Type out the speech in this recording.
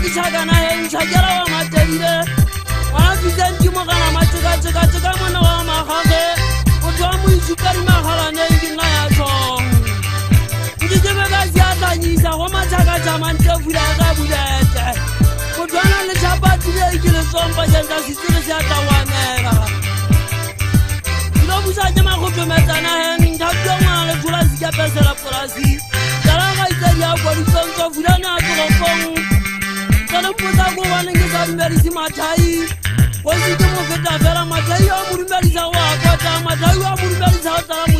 ntšhakana e ntšhakela wa matende wa fitseng ke mogana matekatekateka mone wa magage motho wa moitsupere magalaneng ke nna ya tlhong nke kebe ka siakanyisa go matšhakatšamantle fula ka bulete motho wa na le tšhapatile ke le tsompa senka setsere seatla wanega kilobusake magotometsanage nthabile ngwana le thola sekepesela polasi tsalagaitsadi a kwadisontso fulane a tlogokong ndinobuda kuvani ngizamberisi matayi wesiti mugetavhera matayi wamurimberisa wakota matayi wamurimberisa wotaramu